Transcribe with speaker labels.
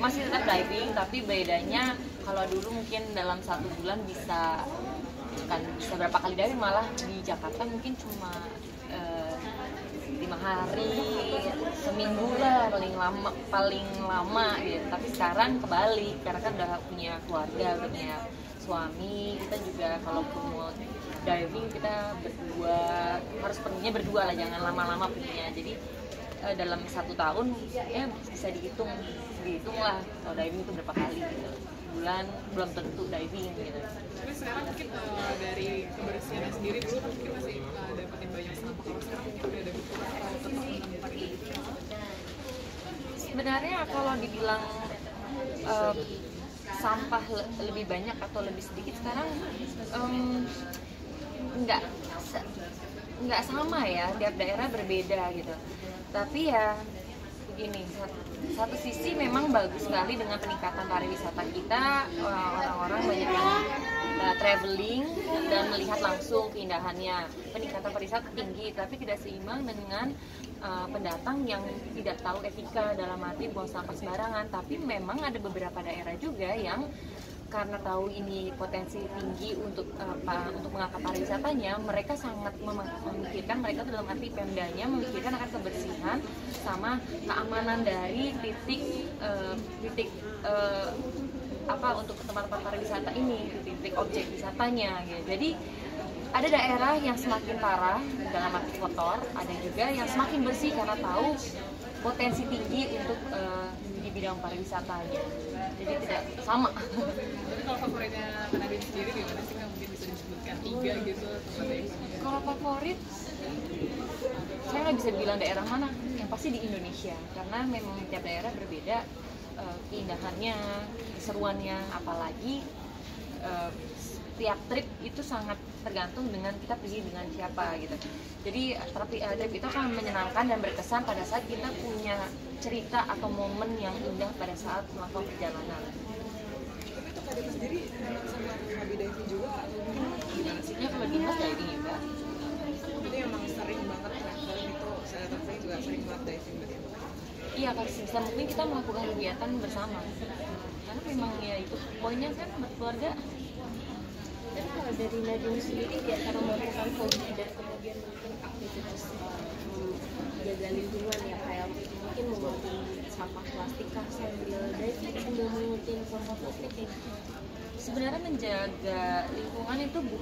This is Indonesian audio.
Speaker 1: masih tetap diving tapi bedanya kalau dulu mungkin dalam satu bulan bisa kan bisa berapa kali diving malah di Jakarta mungkin cuma eh, lima hari seminggu lah paling lama paling lama gitu. Tapi sekarang kebalik karena kan udah punya keluarga punya suami kita juga kalau mau diving kita berdua harus perginya berdua lah jangan lama-lama perginya jadi eh, dalam satu tahun ya bisa dihitung dihitung lah kalau diving itu berapa kali gitu bulan belum tentu diving gitu
Speaker 2: Tapi sekarang mungkin eh, dari kebersihannya sendiri dulu kan mungkin masih eh, dapetin banyak sampah. Kalau sekarang mungkin udah dapet itu.
Speaker 1: sebenarnya kalau dibilang eh, sampah le- lebih banyak atau lebih sedikit sekarang em, nggak se- nggak sama ya tiap daerah berbeda gitu. Tapi ya begini satu, sisi memang bagus sekali dengan peningkatan pariwisata kita eh, orang-orang banyak yang eh, traveling dan melihat langsung keindahannya. Peningkatan pariwisata tinggi tapi tidak seimbang dengan eh, pendatang yang tidak tahu etika dalam arti buang sampah sembarangan. Tapi memang ada beberapa daerah juga yang karena tahu ini potensi tinggi untuk apa untuk mengangkat pariwisatanya mereka sangat mem- memikirkan mereka dalam arti pemdanya memikirkan akan kebersihan sama keamanan dari titik eh, titik eh, apa untuk tempat-tempat pariwisata ini titik objek wisatanya gitu. jadi ada daerah yang semakin parah dalam arti kotor ada juga yang semakin bersih karena tahu potensi tinggi untuk eh, di bidang pariwisatanya jadi tidak sama
Speaker 2: Tapi kalau favoritnya Kanadin sendiri gimana sih? Mungkin bisa disebutkan tiga gitu.
Speaker 1: Kalau favorit, saya nggak bisa bilang daerah mana. Yang pasti di Indonesia, karena memang tiap daerah berbeda eh, keindahannya, keseruannya, apalagi eh, setiap trip itu sangat tergantung dengan kita pergi dengan siapa gitu. Jadi tapi eh, trip itu akan menyenangkan dan berkesan pada saat kita punya cerita atau momen yang indah pada saat melakukan perjalanan.
Speaker 2: Tapi untuk Kanadin sendiri memang sama hobi diving juga atau gimana sih?
Speaker 1: Ya kalau Dimas diving juga.
Speaker 2: Jadi emang sering banget travel gitu. Saya traveling juga sering banget diving berarti.
Speaker 1: Iya kalau sebisa mungkin kita melakukan kegiatan bersama karena memang ya itu poinnya kan berkeluarga
Speaker 3: dari Nadine sendiri di antara melakukan hobi dan kemudian mungkin aktivitas um, jaga lingkungan ya kayak mungkin mengurangi sampah plastik kah sambil diving sambil mengutin sampah plastik gitu.
Speaker 1: sebenarnya menjaga lingkungan itu bukan